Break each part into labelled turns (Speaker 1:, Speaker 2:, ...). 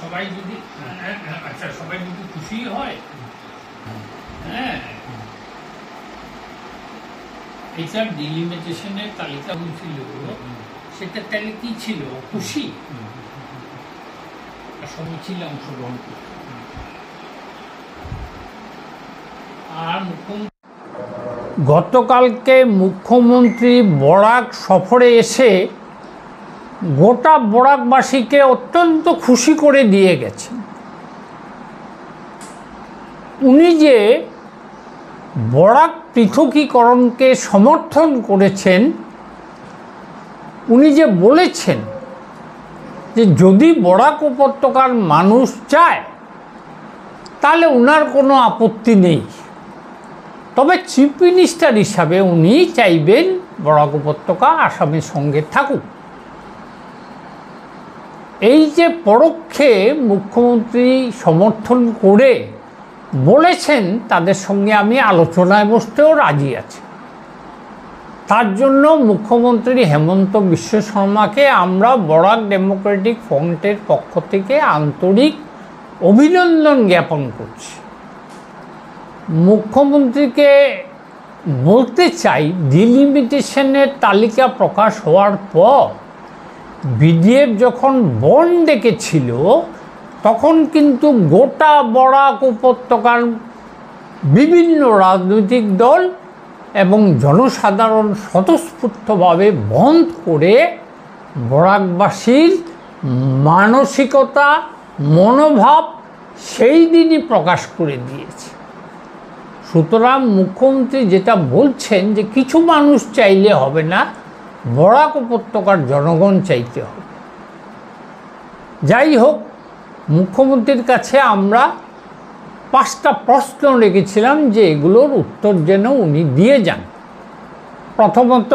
Speaker 1: সবাই যদি আচ্ছা সবাই যদি খুশি হয় হ্যাঁ এটার ডিলিমিটেশনের তালিকা হয়েছিল সেটা তাহলে কি ছিল খুশি। আর সবাই ছিল অংশগ্রহণ করতে আর মুখ্যমন্ত্রী গতকালকে মুখ্যমন্ত্রী বরাক সফরে এসে গোটা বরাকবাসীকে অত্যন্ত খুশি করে দিয়ে গেছেন। উনি যে বরাক পৃথকীকরণকে সমর্থন করেছেন, উনি যে বলেছেন যে যদি বরাক উপত্যকার মানুষ চায়, তাহলে ওনার কোনো আপত্তি নেই। তবে চিফ মিনিস্টার হিসাবে উনি চাইবেন বরাক উপত্যকা আসামের সঙ্গে থাকুক। এই যে পরোক্ষে মুখ্যমন্ত্রী সমর্থন করে বলেছেন, তাদের সঙ্গে আমি আলোচনায় বসতেও রাজি আছি। তার জন্য মুখ্যমন্ত্রী হেমন্ত বিশ্ব শর্মাকে আমরা বরাক ডেমোক্রেটিক ফ্রন্টের পক্ষ থেকে আন্তরিক অভিনন্দন জ্ঞাপন করছি। মুখ্যমন্ত্রীকে বলতে চাই ডিলিমিটেশনের তালিকা প্রকাশ হওয়ার পর বিডিএফ যখন বন ডেকেছিল, তখন কিন্তু গোটা বরাক উপত্যকার বিভিন্ন রাজনৈতিক দল এবং জনসাধারণ স্বতঃস্ফূর্তভাবে বন্ধ করে বরাকবাসীর মানসিকতা, মনোভাব সেই দিনই প্রকাশ করে দিয়েছে। সুতরাং মুখ্যমন্ত্রী যেটা বলছেন যে কিছু মানুষ চাইলে হবে না, বরাক উপত্যকার জনগণ চাইতে হবে। যাই হোক, মুখ্যমন্ত্রীর কাছে আমরা পাঁচটা প্রশ্ন রেখেছিলাম যে এগুলোর উত্তর যেন উনি দিয়ে যান। প্রথমত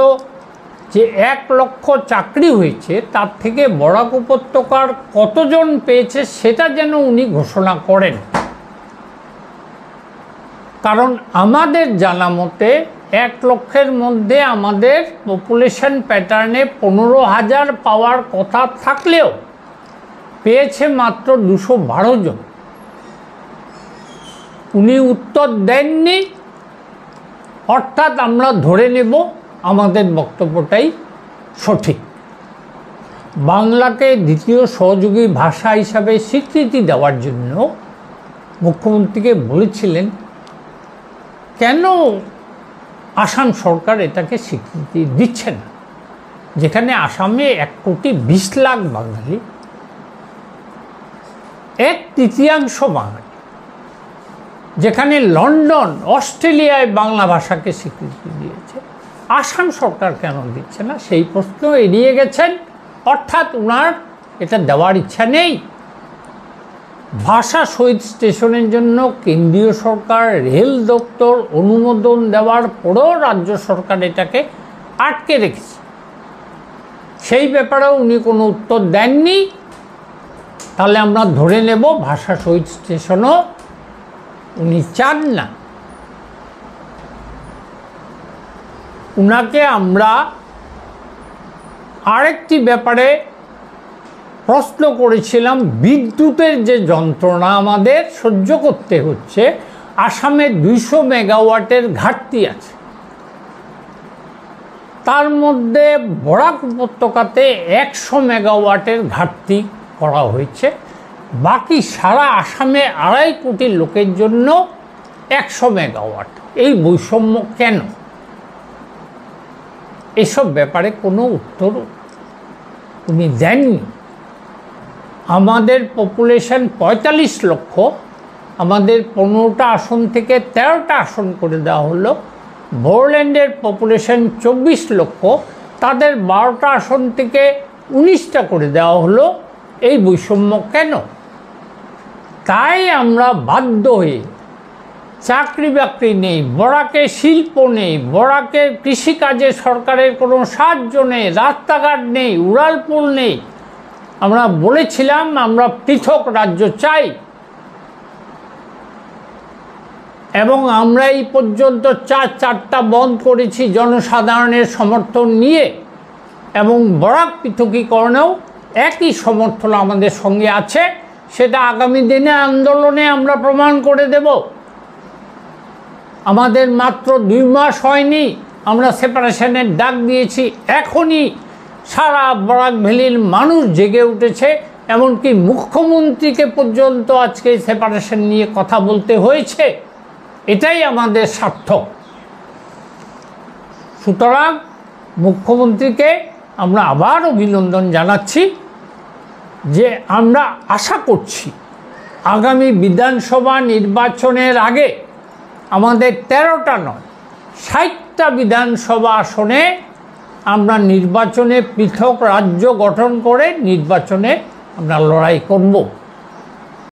Speaker 1: যে এক লক্ষ চাকরি হয়েছে, তার থেকে বরাক উপত্যকার কতজন পেয়েছে সেটা যেন উনি ঘোষণা করেন। কারণ আমাদের জানা মতে এক লক্ষের মধ্যে আমাদের পপুলেশন প্যাটার্নে পনেরো হাজার পাওয়ার কথা থাকলেও পেয়েছে মাত্র দুশো বারো জন। উনি উত্তর দেননি, অর্থাৎ আমরা ধরে নেব আমাদের বক্তব্যটাই সঠিক। বাংলাকে দ্বিতীয় সহযোগী ভাষা হিসাবে স্বীকৃতি দেওয়ার জন্য মুখ্যমন্ত্রীকে বলেছিলেন কেন আসাম সরকার এটাকে স্বীকৃতি দিচ্ছে না? যেখানে আসামে এক কোটি বিশ লাখ বাঙালি, এক তৃতীয়াংশ বাঙালি, যেখানে লন্ডন, অস্ট্রেলিয়ায় বাংলা ভাষাকে স্বীকৃতি দিয়েছে। আসাম সরকার কেন দিচ্ছে না? সেই প্রশ্ন এড়িয়ে গেছেন। অর্থাৎ ওনার এটা দেওয়ার ইচ্ছা নেই। ভাষা শহীদ স্টেশনের জন্য কেন্দ্রীয় সরকার, রেল দপ্তর অনুমোদন দেওয়ার পরেও রাজ্য সরকার এটাকে আটকে রেখেছে। সেই ব্যাপারেও উনি কোনো উত্তর দেননি। তাহলে আমরা ধরে নেব ভাষা শহীদ স্টেশনও উনি চান না। উনাকে আমরা আরেকটি ব্যাপারে প্রশ্ন করেছিলাম, বিদ্যুতের যে যন্ত্রণা আমাদের সহ্য করতে হচ্ছে, আসামে দুইশো মেগাওয়াটের ঘাটতি আছে। তার মধ্যে বরাক উপত্যকাতে একশো মেগাওয়াটের ঘাটতি করা হয়েছে, বাকি সারা আসামে আড়াই কোটি লোকের জন্য একশো মেগাওয়াট। এই বৈষম্য কেন? এসব ব্যাপারে কোনো উত্তর উনি দেননি। আমাদের পপুলেশন পঁয়তাল্লিশ লক্ষ, আমাদের পনেরোটা আসন থেকে তেরোটা আসন করে দেওয়া হলো। বোরল্যান্ডের পপুলেশন চব্বিশ লক্ষ, তাদের বারোটা আসন থেকে উনিশটা করে দেওয়া হলো। এই বৈষম্য কেন? তাই আমরা বাধ্য হয়ে চাকরি বাকরি নেই বরাকে শিল্প নেই বরাকের কৃষিকাজে সরকারের কোনো সাহায্য নেই, রাস্তাঘাট নেই, উড়ালপুল নেই আমরা বলেছিলাম আমরা পৃথক রাজ্য চাই। এবং আমরা এই পর্যন্ত চার চারটা বন্ধ করেছি জনসাধারণের সমর্থন নিয়ে এবং বরাক পৃথকীকরণেও একই সমর্থন আমাদের সঙ্গে আছে, সেটা আগামী দিনে আন্দোলনে আমরা প্রমাণ করে দেব। আমাদের মাত্র দুই মাস হয়নি, আমরা সেপারেশনের ডাক দিয়েছি, এখনই সারা বরাক ভ্যালির মানুষ জেগে উঠেছে, এমনকি মুখ্যমন্ত্রীকে পর্যন্ত আজকে সেপারেশন নিয়ে কথা বলতে হয়েছে। এটাই আমাদের সার্থক সুতরাং মুখ্যমন্ত্রীকে আমরা আবার অভিনন্দন জানাচ্ছি যে আমরা আশা করছি আগামী বিধানসভা নির্বাচনের আগে আমাদের তেরোটা নয়, ষাটটা বিধানসভা আসনে আমরা নির্বাচনে পৃথক রাজ্য গঠন করে নির্বাচনে আমরা লড়াই করব।